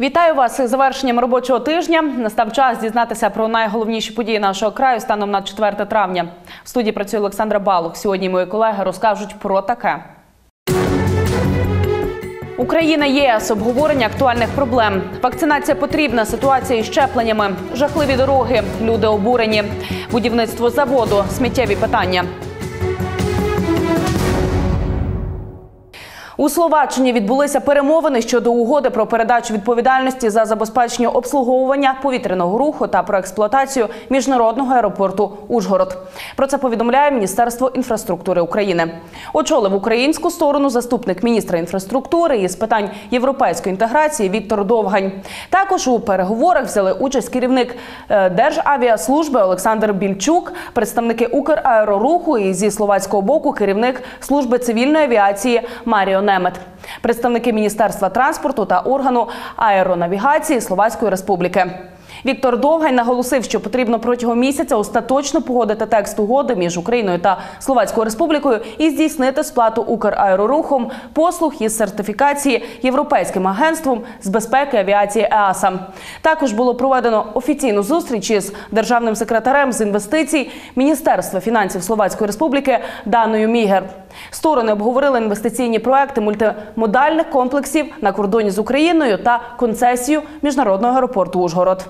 Вітаю вас із завершенням робочого тижня. Настав час дізнатися про найголовніші події нашого краю станом на 4 травня. В студії працює Олександра Балух. Сьогодні мої колеги розкажуть про таке. Україна ЄС обговорення актуальних проблем. Вакцинація потрібна. Ситуація із щепленнями, жахливі дороги, люди обурені, будівництво заводу, сміттєві питання. У Словаччині відбулися перемовини щодо угоди про передачу відповідальності за забезпечення обслуговування повітряного руху та про експлуатацію міжнародного аеропорту Ужгород. Про це повідомляє Міністерство інфраструктури України. Очолив українську сторону заступник міністра інфраструктури із питань європейської інтеграції Віктор Довгань. Також у переговорах взяли участь керівник е, Державіаслужби Олександр Більчук, представники Украероруху і зі словацького боку керівник служби цивільної авіації Маріо Немет, представники Міністерства транспорту та органу аеронавігації Словацької Республіки. Віктор Довгань наголосив, що потрібно протягом місяця остаточно погодити текст угоди між Україною та Словацькою Республікою і здійснити сплату Украерорухом послуг із сертифікації Європейським агентством з безпеки авіації ЕАСА. Також було проведено офіційну зустріч із державним секретарем з інвестицій Міністерства фінансів Словацької Республіки Даною Мігер. Сторони обговорили інвестиційні проекти мультимодальних комплексів на кордоні з Україною та концесію міжнародного аеропорту Ужгород.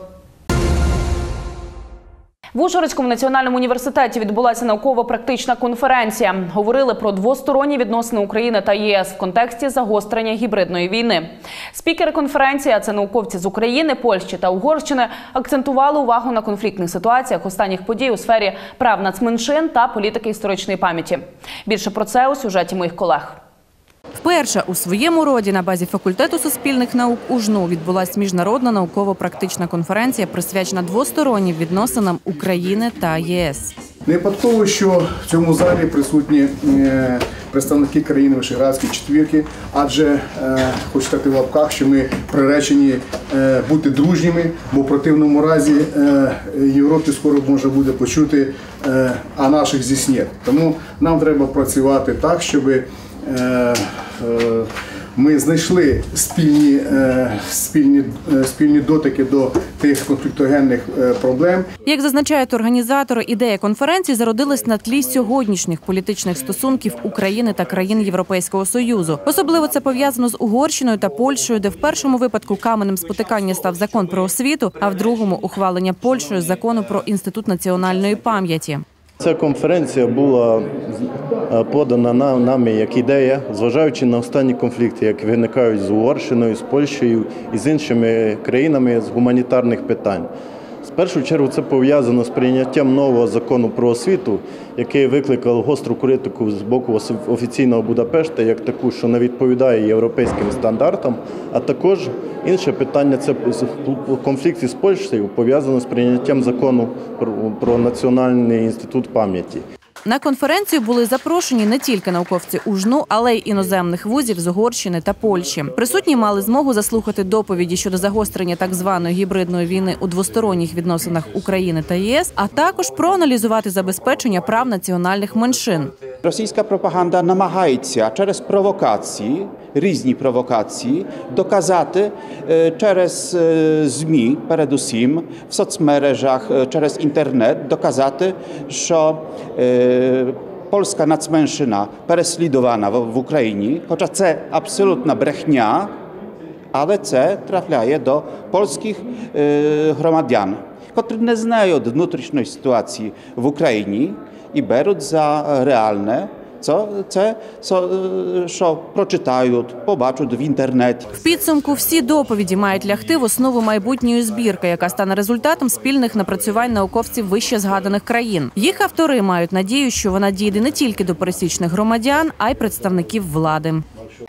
В Ужгородському національному університеті відбулася науково-практична конференція. Говорили про двосторонні відносини України та ЄС в контексті загострення гібридної війни. Спікери конференції, а це науковці з України, Польщі та Угорщини, акцентували увагу на конфліктних ситуаціях останніх подій у сфері прав нацменшин та політики історичної пам'яті. Більше про це у сюжеті моїх колег. Вперше у своєму роді на базі факультету суспільних наук УЖНУ відбулася міжнародна науково-практична конференція, присвячена двостороннім відносинам України та ЄС. Не випадково, що в цьому залі присутні е, представники країни Вишеградської четвірки, адже е, хочу сказати в лапках, що ми приречені е, бути дружніми, бо в противному разі Європі скоро може буде почути, а наших здесь. Тому нам треба працювати так, щоби ми знайшли спільні спільні, спільні дотики до тих конфліктогенних проблем. Як зазначають організатори, ідея конференції зародилась на тлі сьогоднішніх політичних стосунків України та країн Європейського союзу. Особливо це пов'язано з Угорщиною та Польщею, де в першому випадку каменем спотикання став закон про освіту, а в другому ухвалення Польщею закону про інститут національної пам'яті. Ця конференція була подана нам, нами як ідея, зважаючи на останні конфлікти, які виникають з Угорщиною, з Польщею і з іншими країнами з гуманітарних питань. В першу чергу це пов'язано з прийняттям нового закону про освіту, який викликав гостру критику з боку офіційного Будапешта, як таку, що не відповідає європейським стандартам. А також інше питання це конфлікт із Польщею пов'язано з прийняттям закону про Національний інститут пам'яті. На конференцію були запрошені не тільки науковці УЖНУ, але й іноземних вузів з Угорщини та Польщі. Присутні мали змогу заслухати доповіді щодо загострення так званої гібридної війни у двосторонніх відносинах України та ЄС, а також проаналізувати забезпечення прав національних меншин. Російська пропаганда намагається через провокації, різні провокації, доказати через ЗМІ, передусім в соцмережах, через інтернет, доказати, що Польська нацменшина переслідувана в Україні, хоча це абсолютна брехня, але це трапляє до польських громадян, котрі не знають внутрішньої ситуації в Україні і беруть за реальне. Це, це, що прочитають, побачать в інтернеті. В підсумку всі доповіді мають лягти в основу майбутньої збірки, яка стане результатом спільних напрацювань науковців вище згаданих країн. Їх автори мають надію, що вона дійде не тільки до пересічних громадян, а й представників влади.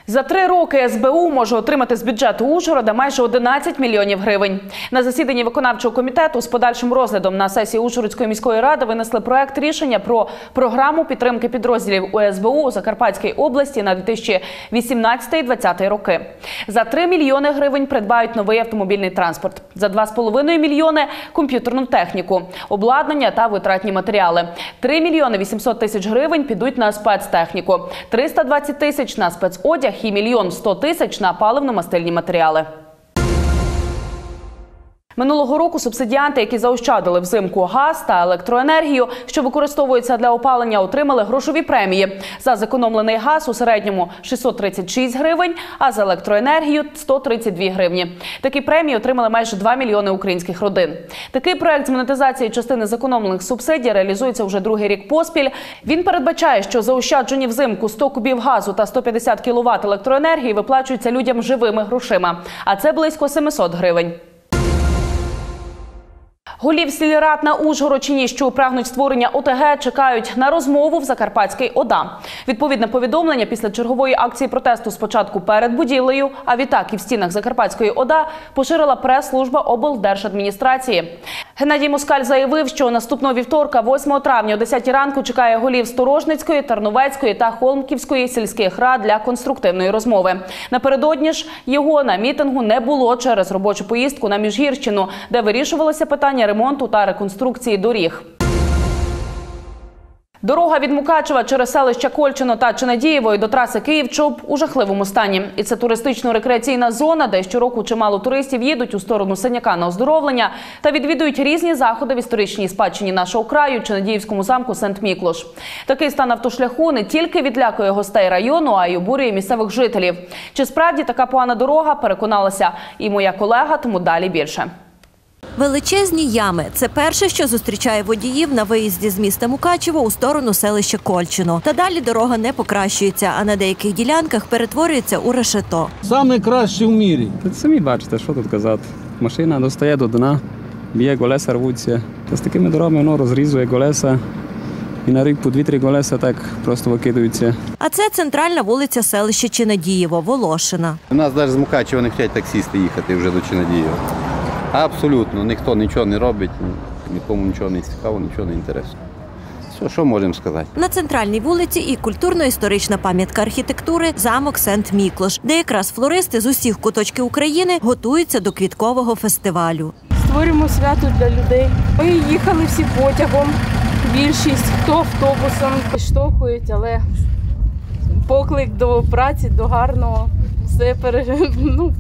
За три роки СБУ може отримати з бюджету Ужгорода майже 11 мільйонів гривень. На засіданні виконавчого комітету з подальшим розглядом на сесії Ужгородської міської ради винесли проект рішення про програму підтримки підрозділів УСБУ у Закарпатській області на 2018-2020 роки. За 3 мільйони гривень придбають новий автомобільний транспорт. За 2,5 мільйони комп'ютерну техніку, обладнання та витратні матеріали. 3 мільйони 800 тисяч гривень підуть на спецтехніку, 320 тисяч на спецодяг і мільйон 100 тисяч на паливно-мастильні матеріали. Минулого року субсидіанти, які заощадили взимку газ та електроенергію, що використовуються для опалення, отримали грошові премії. За зекономлений газ у середньому 636 гривень, а за електроенергію 132 гривні. Такі премії отримали майже 2 мільйони українських родин. Такий проект з монетизації частини зекономлених субсидій реалізується вже другий рік поспіль. Він передбачає, що заощаджені взимку 100 кубів газу та 150 кВт електроенергії виплачуються людям живими грошима, а це близько 700 гривень. Голів сільрад на Ужгородчині, що прагнуть створення ОТГ, чекають на розмову в Закарпатській ОДА. Відповідне повідомлення після чергової акції протесту спочатку перед будівлею, а відтак і в стінах Закарпатської ОДА поширила прес-служба облдержадміністрації. Геннадій Москаль заявив, що наступного вівторка, 8 травня, о 10 ранку, чекає голів Сторожницької, Тарновецької та Холмківської сільських рад для конструктивної розмови. Напередодні ж його на мітингу не було через робочу поїздку на Міжгірщину, де вирішувалося питання ремонту та реконструкції доріг. Дорога від Мукачева через селища Кольчино та Чинадієвої до траси Київ-Чоп у жахливому стані. І це туристично-рекреаційна зона, де щороку чимало туристів їдуть у сторону Синяка на оздоровлення та відвідують різні заходи в історичній спадщині нашого краю Чинадіївському замку Сент-Міклош. Такий стан автошляху не тільки відлякує гостей району, а й обурює місцевих жителів. Чи справді така погана дорога переконалася і моя колега, тому далі більше. Величезні ями це перше, що зустрічає водіїв на виїзді з міста Мукачево у сторону селища Кольчино. Та далі дорога не покращується, а на деяких ділянках перетворюється у решето. Саме краще в мірі. Та самі бачите, що тут казати. Машина достає до дна, б'є колеса рвуться. Та з такими дорогами воно розрізує колеса. І на рік по дві-три колеса так просто викидаються. А це центральна вулиця селища Чинадієво, Волошина. У нас навіть з Мукачева не хочуть таксісти їхати вже до Чинадієва. Абсолютно, ніхто нічого не робить, нікому нічого не цікаво, нічого не інтересно. Що, що можемо сказати? На центральній вулиці і культурно-історична пам'ятка архітектури замок Сент-Міклош, де якраз флористи з усіх куточків України готуються до квіткового фестивалю. створюємо свято для людей. Ми їхали всі потягом. Більшість хто автобусом підштовхують, але поклик до праці, до гарного. Все пере... ну,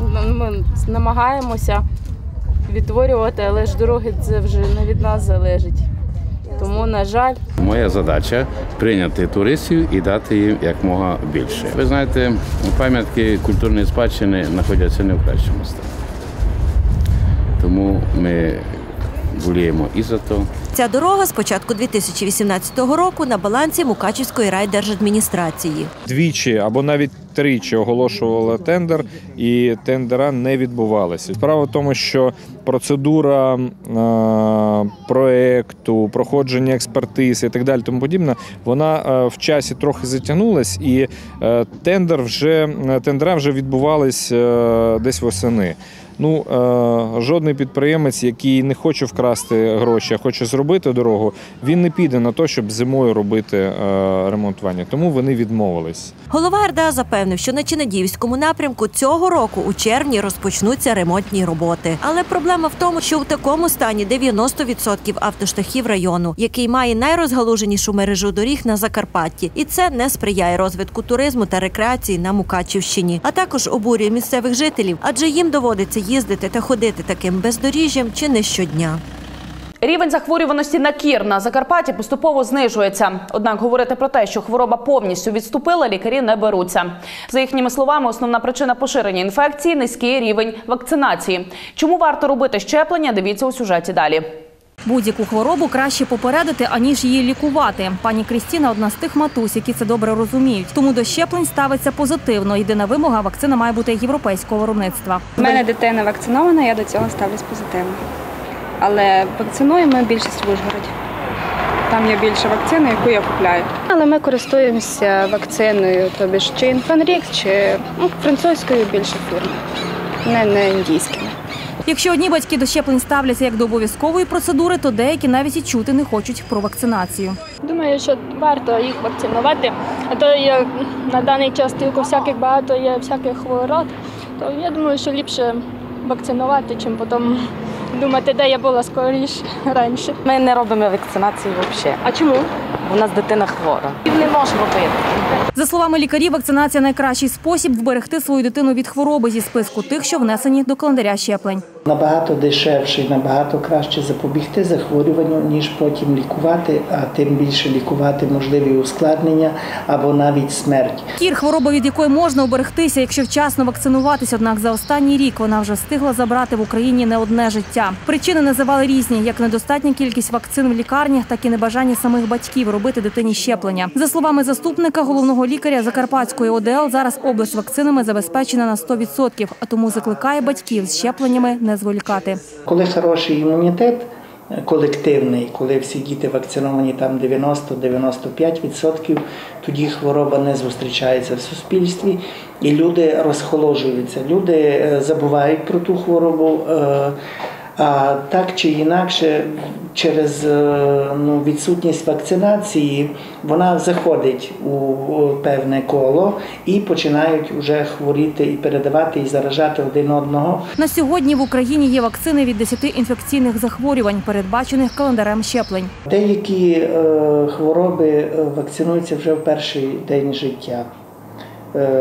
ми намагаємося відтворювати, але ж дороги це вже не від нас залежить. Тому, на жаль, Моя задача прийняти туристів і дати їм якмога більше. Ви знаєте, пам'ятки культурної спадщини знаходяться не в кращому стані. Тому ми воліємо і за то. Ця дорога з початку 2018 року на балансі Мукачівської райдержадміністрації. двічі або навіть тричі оголошували тендер, і тендера не відбувалися. Справа в тому, що процедура е, проекту, проходження експертиз і так далі, тому подібне, вона е, в часі трохи затягнулась, і е, тендер вже тендера вже відбувались десь восени. Ну, е, жодний підприємець, який не хоче вкрасти гроші, а хоче зробити дорогу, він не піде на те, щоб зимою робити е, ремонтування. Тому вони відмовились. Голова РДА запевнив, що на Чинадіївському напрямку цього року у червні розпочнуться ремонтні роботи. Але проблема в тому, що у такому стані 90% автошляхів району, який має найрозгалуженішу мережу доріг на Закарпатті, і це не сприяє розвитку туризму та рекреації на Мукачівщині, а також обурює місцевих жителів, адже їм доводиться їздити та ходити таким бездоріжжям чи не щодня. Рівень захворюваності на кір на Закарпатті поступово знижується. Однак говорити про те, що хвороба повністю відступила, лікарі не беруться. За їхніми словами, основна причина поширення інфекції низький рівень вакцинації. Чому варто робити щеплення? Дивіться у сюжеті далі. Будь-яку хворобу краще попередити, аніж її лікувати. Пані Крістіна одна з тих матусь, які це добре розуміють. Тому до щеплень ставиться позитивно. Єдина вимога вакцина має бути європейського виробництва. У мене дитина вакцинована, я до цього ставлюсь позитивно. Але вакцинуємо більшість в Ужгороді. Там є більше вакцини, яку я купляю. Але ми користуємося вакциною, тобі ж чи Інфанрік, чи ну, французькою більше фірми, не, не індійськими. Якщо одні батьки до щеплень ставляться як до обов'язкової процедури, то деякі навіть і чути не хочуть про вакцинацію. Думаю, що варто їх вакцинувати. А то є на даний час тільки всяких багато є всяких хвороб. То я думаю, що ліпше вакцинувати, чим потім думати, де я була скоріше раніше. Ми не робимо вакцинації взагалі. А чому? У нас дитина хвора. І не можемо робити. За словами лікарів, вакцинація найкращий спосіб вберегти свою дитину від хвороби зі списку тих, що внесені до календаря щеплень. Набагато дешевше і набагато краще запобігти захворюванню, ніж потім лікувати, а тим більше лікувати можливі ускладнення або навіть смерть. Кір хвороба, від якої можна оберегтися, якщо вчасно вакцинуватись. Однак за останній рік вона вже встигла забрати в Україні не одне життя. Причини називали різні: як недостатня кількість вакцин в лікарнях, так і небажання самих батьків робити дитині щеплення. За словами заступника головного лікаря Закарпатської ОДЛ, зараз область вакцинами забезпечена на 100%, а тому закликає батьків з щепленнями не зволікати. Коли хороший імунітет е, колективний, коли всі діти вакциновані там 90-95%, тоді хвороба не зустрічається в суспільстві і люди розхоложуються. Люди е, забувають про ту хворобу. А так чи інакше, через е, ну, відсутність вакцинації вона заходить у певне коло і починають вже хворіти і передавати і заражати один одного. На сьогодні в Україні є вакцини від 10 інфекційних захворювань, передбачених календарем щеплень. Деякі е, хвороби е, вакцинуються вже в перший день життя,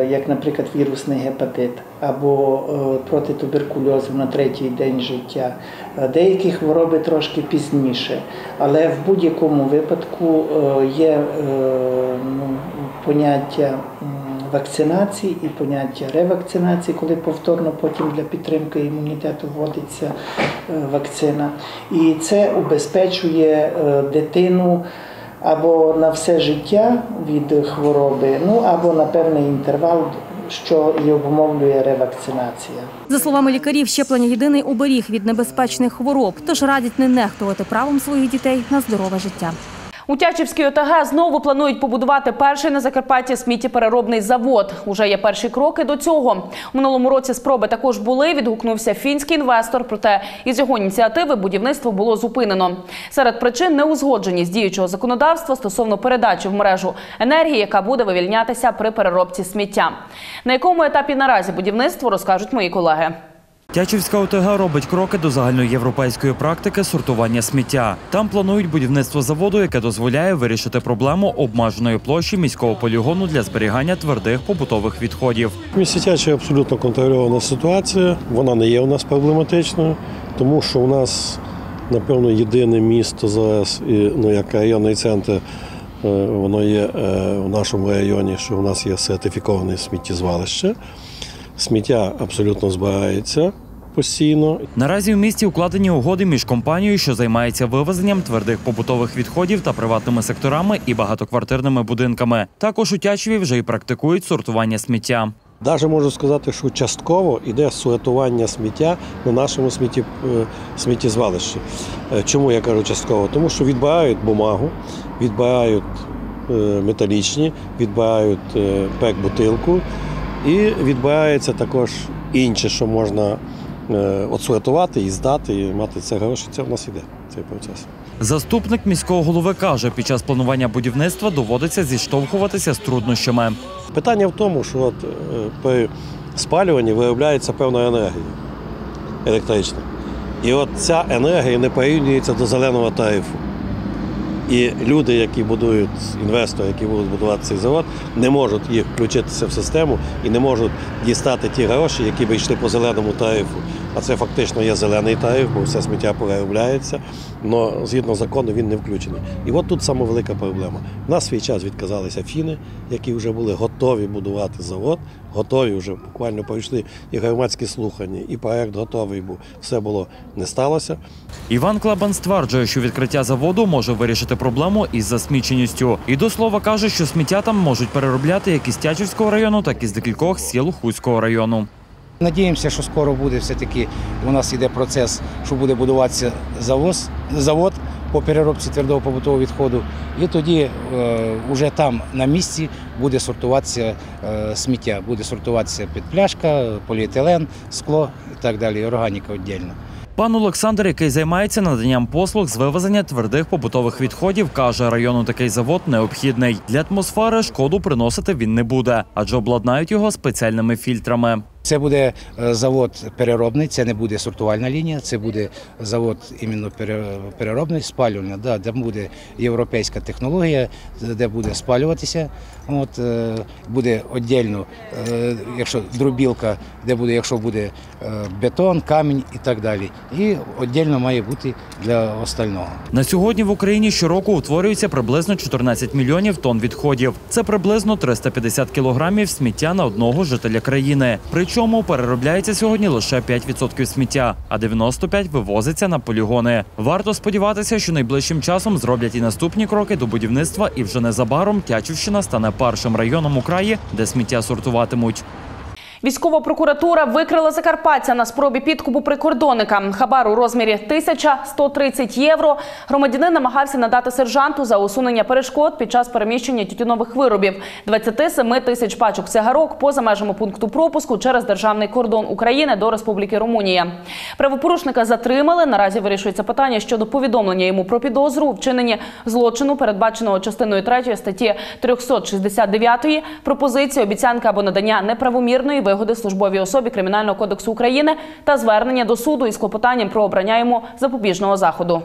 як, наприклад, вірусний гепатит або е, проти туберкульозу на третій день життя. Е, Деякі хвороби трошки пізніше, але в будь-якому випадку е, є е, ну, поняття вакцинації і поняття ревакцинації, коли повторно потім для підтримки імунітету вводиться е, вакцина. І це убезпечує е, дитину або на все життя від хвороби, ну або на певний інтервал, що і обумовлює ревакцинація. За словами лікарів, щеплення єдиний оберіг від небезпечних хвороб, тож радять не нехтувати правом своїх дітей на здорове життя. У Тячівській ОТГ знову планують побудувати перший на Закарпатті сміттєпереробний завод. Уже є перші кроки до цього. У минулому році спроби також були. Відгукнувся фінський інвестор. Проте із його ініціативи будівництво було зупинено. Серед причин неузгодженість діючого законодавства стосовно передачі в мережу енергії, яка буде вивільнятися при переробці сміття. На якому етапі наразі будівництво розкажуть мої колеги. Тячівська ОТГ робить кроки до загальноєвропейської практики сортування сміття. Там планують будівництво заводу, яке дозволяє вирішити проблему обмеженої площі міського полігону для зберігання твердих побутових відходів. В місті Тячі абсолютно контрольована ситуація. Вона не є у нас проблематичною, тому що у нас, напевно, єдине місто і, ну, як районний центр, е, воно є е, в нашому районі, що у нас є сертифіковане сміттєзвалище. Сміття абсолютно збирається постійно. Наразі в місті укладені угоди між компанією, що займається вивезенням твердих побутових відходів та приватними секторами і багатоквартирними будинками. Також у Тячеві вже й практикують сортування сміття. Навіть можу сказати, що частково йде сортування сміття на нашому смітті, е, сміттєзвалищі. Е, Чому я кажу частково? Тому що відбирають бумагу, відбирають е, металічні, відбирають пек-бутилку і відбирається також інше, що можна е, і здати, і мати це гроші. Це в нас іде цей процес. Заступник міського голови каже, під час планування будівництва доводиться зіштовхуватися з труднощами. Питання в тому, що от, е, при спалюванні виробляється певна енергія електрична. І от ця енергія не порівнюється до зеленого тарифу. І люди, які будують, інвестори, які будуть будувати цей завод, не можуть їх включитися в систему і не можуть дістати ті гроші, які би йшли по зеленому тарифу. А це фактично є зелений тариф, бо все сміття переробляється. але згідно закону він не включений. І от тут саме велика проблема. У нас свій час відказалися фіни, які вже були готові будувати завод, готові вже буквально пройшли і громадські слухання, і проект готовий був. Все було не сталося. Іван Клабан стверджує, що відкриття заводу може вирішити проблему із засміченістю. І до слова каже, що сміття там можуть переробляти як із Тячівського району, так і з декількох сіл Хуського району. Надіємося, що скоро буде все-таки у нас йде процес, що буде будуватися завоз, завод по переробці твердого побутового відходу. І тоді е, вже там на місці буде сортуватися е, сміття, буде сортуватися під пляшка, поліетилен, скло і так далі, органіка віддільно. Пан Олександр, який займається наданням послуг з вивезення твердих побутових відходів, каже, району такий завод необхідний. Для атмосфери шкоду приносити він не буде, адже обладнають його спеціальними фільтрами. Це буде е, завод переробний, це не буде сортувальна лінія, це буде завод іменно пере- переробний, спалювання, да, де буде європейська технологія, де буде спалюватися. От, е, буде віддільно, е, якщо дробілка, де буде, якщо буде е, бетон, камінь і так далі. І віддільно має бути для остального. На сьогодні в Україні щороку утворюється приблизно 14 мільйонів тонн відходів. Це приблизно 350 кілограмів сміття на одного жителя країни. Причому переробляється сьогодні лише 5% сміття, а 95% вивозиться на полігони. Варто сподіватися, що найближчим часом зроблять і наступні кроки до будівництва, і вже незабаром Тячівщина стане першим районом у краї, де сміття сортуватимуть. Військова прокуратура викрила закарпаття на спробі підкупу прикордонника. Хабар у розмірі 1130 євро. Громадянин намагався надати сержанту за усунення перешкод під час переміщення тютюнових виробів 27 тисяч пачок цигарок поза межами пункту пропуску через державний кордон України до Республіки Румунія. Правопорушника затримали. Наразі вирішується питання щодо повідомлення йому про підозру у вчиненні злочину, передбаченого частиною 3 статті 369 пропозиції, обіцянка або надання неправомірної вигоди службовій особі Кримінального кодексу України та звернення до суду із клопотанням про обрання йому запобіжного заходу.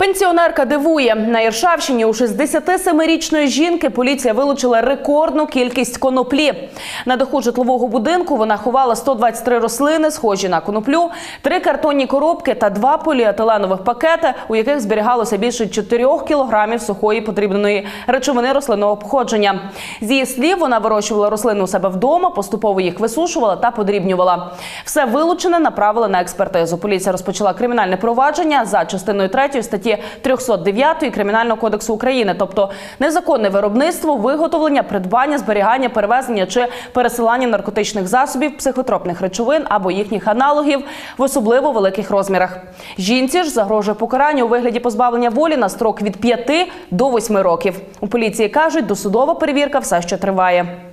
Пенсіонерка дивує на Іршавщині у 67-річної жінки поліція вилучила рекордну кількість коноплі. На даху житлового будинку вона ховала 123 рослини, схожі на коноплю, три картонні коробки та два поліетиленових пакети, у яких зберігалося більше 4 кілограмів сухої потрібної речовини рослинного походження. З її слів, вона вирощувала рослини у себе вдома, поступово їх висушувала та подрібнювала. Все вилучене направили на експертизу. Поліція розпочала кримінальне провадження за частиною 3 статті 309 Кримінального кодексу України, тобто незаконне виробництво, виготовлення, придбання, зберігання, перевезення чи пересилання наркотичних засобів, психотропних речовин або їхніх аналогів в особливо великих розмірах. Жінці ж загрожує покарання у вигляді позбавлення волі на строк від 5 до 8 років. У поліції кажуть, досудова перевірка все ще триває.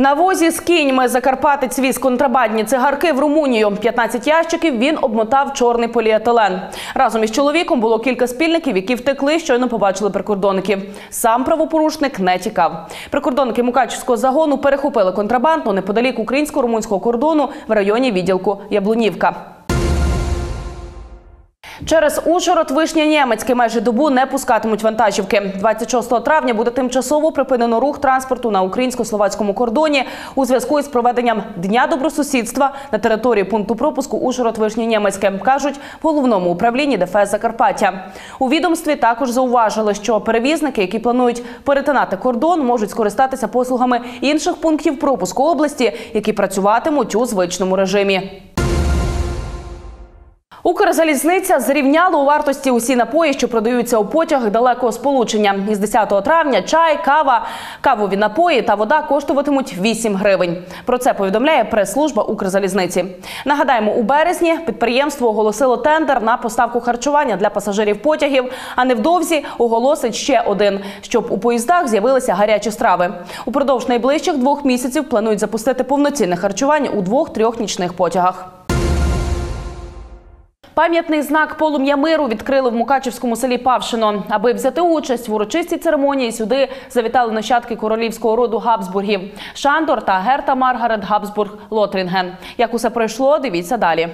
На возі з кіньми закарпатець віз контрабандні цигарки в Румунію. 15 ящиків він обмотав чорний поліетилен. Разом із чоловіком було кілька спільників, які втекли, щойно побачили прикордонників. Сам правопорушник не тікав. Прикордонники Мукачівського загону перехопили контрабанду неподалік українсько-румунського кордону в районі відділку Яблунівка. Через Ужгород Вишня Німецький майже добу не пускатимуть вантажівки. 26 травня буде тимчасово припинено рух транспорту на українсько-словацькому кордоні у зв'язку із проведенням Дня добросусідства на території пункту пропуску Ужгород Вишня Німецьке, кажуть в головному управлінні ДФС Закарпаття. У відомстві також зауважили, що перевізники, які планують перетинати кордон, можуть скористатися послугами інших пунктів пропуску області, які працюватимуть у звичному режимі. Укрзалізниця зрівняла у вартості усі напої, що продаються у потягах далекого сполучення. Із 10 травня чай, кава, кавові напої та вода коштуватимуть 8 гривень. Про це повідомляє прес-служба Укрзалізниці. Нагадаємо, у березні підприємство оголосило тендер на поставку харчування для пасажирів потягів, а невдовзі оголосить ще один, щоб у поїздах з'явилися гарячі страви. Упродовж найближчих двох місяців планують запустити повноцінне харчування у двох-трьох нічних потягах. Пам'ятний знак полум'я миру відкрили в Мукачівському селі Павшино. Аби взяти участь в урочистій церемонії, сюди завітали нащадки королівського роду Габсбургів Шандор та Герта Маргарет Габсбург Лотрінген. Як усе пройшло, дивіться далі.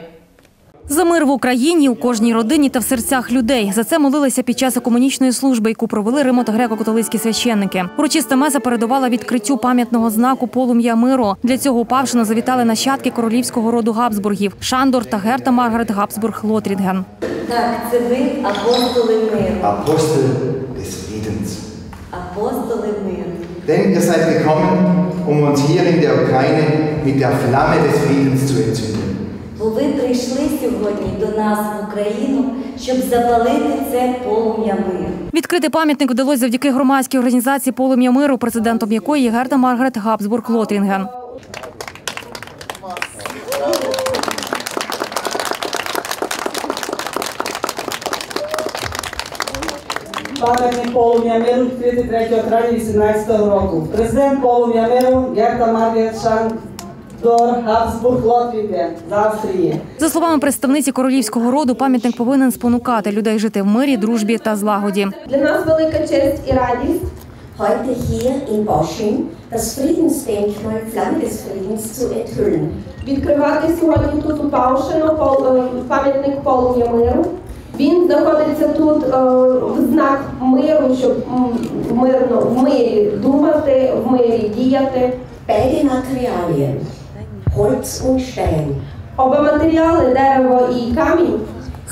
За мир в Україні у кожній родині та в серцях людей. За це молилися під час екуменічної служби, яку провели Римо та греко-католицькі священники. Урочиста меса передувала відкриттю пам'ятного знаку полум'я миру. Для цього у Павшино завітали нащадки королівського роду Габсбургів Шандор та Герта Маргарет Габсбург Лотрінген. Так, це ви апостоли миру. Des Friedens. Апостоли миру. Denn ihr seid gekommen, um uns hier in der Ukraine mit der Flamme des Friedens zu entzünden. Бо ви прийшли сьогодні до нас в Україну, щоб запалити це полум'я миру. Відкрити пам'ятник вдалося завдяки громадській організації Полум'я миру, президентом якої є Герта Маргарет Габсбург Лотрінген. Пам'ятник полум'я миру відкритий 3 травня 2018 року. Президент полум'я миру Герта Маргарет Шандор Габсбург з Австрії. За словами представниці королівського роду, пам'ятник повинен спонукати людей жити в мирі, дружбі та злагоді. Для нас велика честь і радість Heute hier in Bosching das Friedensdenkmal Flamme des Friedens zu enthüllen. Відкривати сьогодні тут у пол- е, пам'ятник полум'я миру. Він знаходиться тут е, в знак миру, щоб мирно в мирі думати, в мирі діяти. Beide Materialien, Holz und Stein, Оба матеріали, дерево і камінь,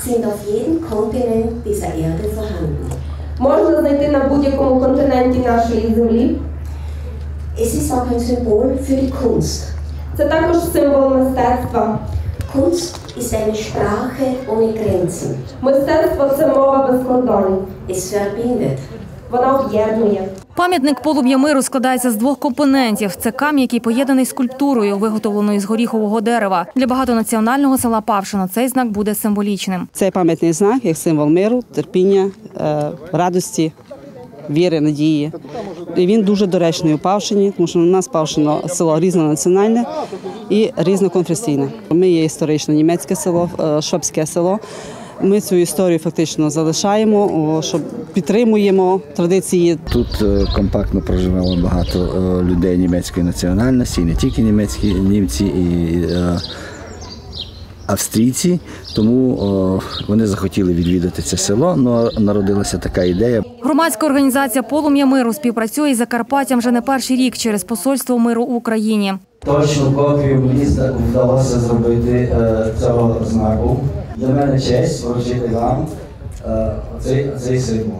sind auf jedem Kontinent dieser Erde vorhanden. можна знайти на будь-якому континенті нашої землі. Es ist auch ein Symbol für die Kunst. Це також символ мистецтва. Kunst ist eine Sprache ohne Grenzen. Мистецтво це мова без кордонів. Es verbindet. Вона об'єднує. Пам'ятник полум'я миру складається з двох компонентів: це камінь, який поєднаний скульптурою, виготовленою з горіхового дерева. Для багатонаціонального села Павшино цей знак буде символічним. Цей пам'ятний знак як символ миру, терпіння, е, радості, віри, надії. І він дуже доречний у Павшині, тому що у нас Павшино село різнонаціональне і різноконфесійне. Ми є історично німецьке село, е, шопське село. Ми цю історію фактично залишаємо, щоб підтримуємо традиції. Тут е, компактно проживало багато е, людей німецької національності, і не тільки німецькі німці, і е, австрійці. Тому о, вони захотіли відвідати це село. Ну народилася така ідея. Громадська організація Полум'я миру співпрацює із Закарпаттям вже не перший рік через посольство миру у Україні. Точну копію зда- вдалося зробити е, цього знаку. Для мене честь вручити вам е, цей, цей символ.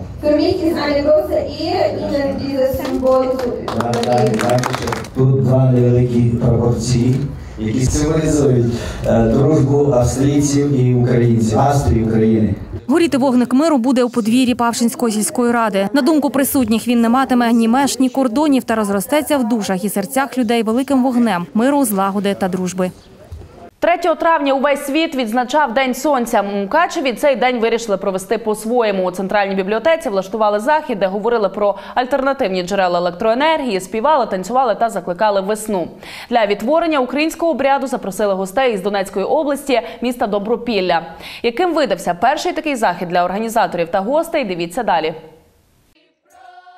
Тут два невеликі прапорці, які символізують е, дружбу австрійців і українців, Австрії України. Горіти вогник миру буде у подвір'ї Павшинської сільської ради. На думку присутніх, він не матиме ні меж, ні кордонів та розростеться в душах і серцях людей великим вогнем миру, злагоди та дружби. 3 травня увесь світ відзначав День сонця. У Мукачеві цей день вирішили провести по-своєму. У центральній бібліотеці влаштували захід, де говорили про альтернативні джерела електроенергії, співали, танцювали та закликали весну. Для відтворення українського обряду запросили гостей із Донецької області, міста Добропілля. Яким видався перший такий захід для організаторів та гостей? Дивіться далі.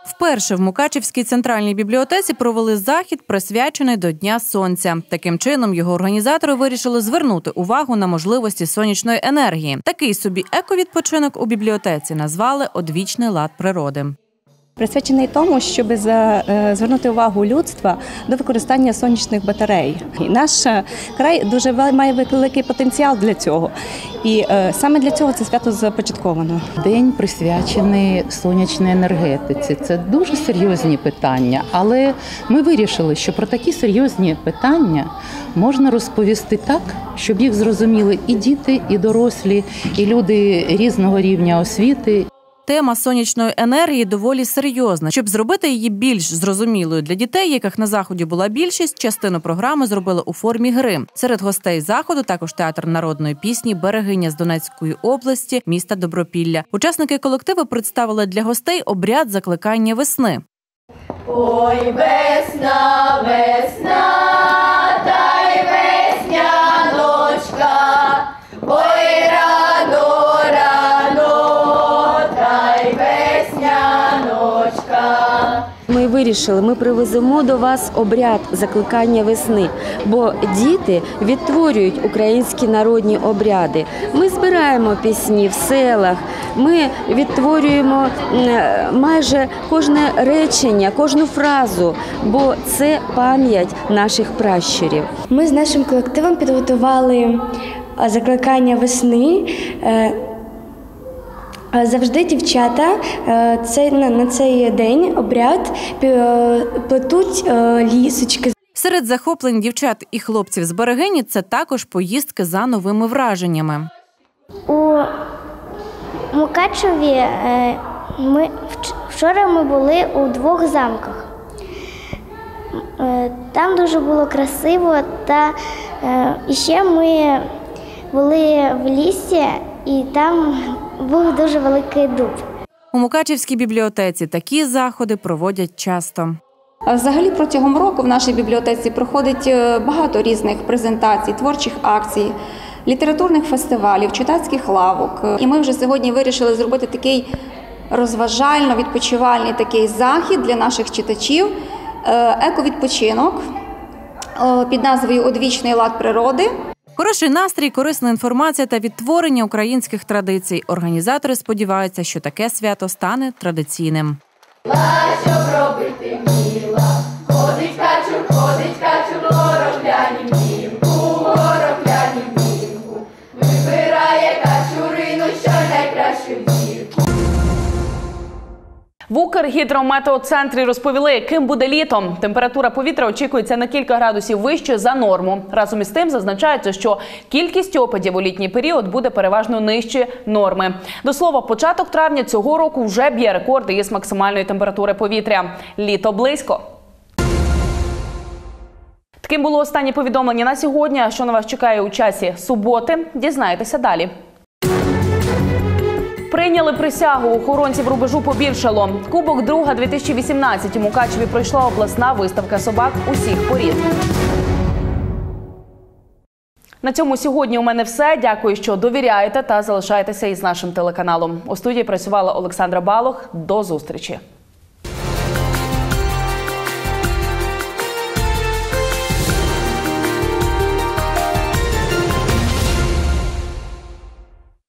Вперше в Мукачівській центральній бібліотеці провели захід, присвячений до Дня Сонця. Таким чином його організатори вирішили звернути увагу на можливості сонячної енергії. Такий собі ековідпочинок у бібліотеці назвали Одвічний лад природи. Присвячений тому, щоб е, звернути увагу людства до використання сонячних батарей. І наш е, край дуже має великий потенціал для цього, і е, саме для цього це свято започатковано. День присвячений сонячній енергетиці. Це дуже серйозні питання, але ми вирішили, що про такі серйозні питання можна розповісти так, щоб їх зрозуміли і діти, і дорослі, і люди різного рівня освіти. Тема сонячної енергії доволі серйозна. Щоб зробити її більш зрозумілою для дітей, яких на заході була більшість, частину програми зробили у формі гри. Серед гостей заходу також театр народної пісні Берегиня з Донецької області, міста Добропілля. Учасники колективу представили для гостей обряд закликання весни. Ой, весна, весна, вирішили, ми привеземо до вас обряд закликання весни, бо діти відтворюють українські народні обряди. Ми збираємо пісні в селах, ми відтворюємо майже кожне речення, кожну фразу, бо це пам'ять наших пращурів. Ми з нашим колективом підготували закликання весни. Завжди дівчата е, на, цей день обряд е, плетуть е, лісочки. Серед захоплень дівчат і хлопців з берегині це також поїздки за новими враженнями. У Мукачеві ми вчора ми були у двох замках. Там дуже було красиво, та ще ми були в лісі, і там був дуже великий дуб. У Мукачівській бібліотеці такі заходи проводять часто. Взагалі протягом року в нашій бібліотеці проходить е, багато різних презентацій, творчих акцій, літературних фестивалів, читацьких лавок. Е, І ми вже сьогодні вирішили зробити такий розважально-відпочивальний такий захід для наших читачів, е, ековідпочинок під назвою Одвічний лад природи. Хороший настрій, корисна інформація та відтворення українських традицій. Організатори сподіваються, що таке свято стане традиційним. Що робити міла? Ходить качур, ходить качур, горобляні В Укргідрометеоцентрі розповіли, ким буде літом. Температура повітря очікується на кілька градусів вище за норму. Разом із тим зазначається, що кількість опадів у літній період буде переважно нижче норми. До слова, початок травня цього року вже б'є рекорди із максимальної температури повітря. Літо близько. Таким було останнє повідомлення на сьогодні. Що на вас чекає у часі суботи? Дізнаєтеся далі. Прийняли присягу охоронців рубежу побільшало. Кубок друга 2018 у Мукачеві пройшла обласна виставка собак усіх порід. На цьому сьогодні у мене все. Дякую, що довіряєте та залишаєтеся із нашим телеканалом. У студії працювала Олександра Балох. До зустрічі.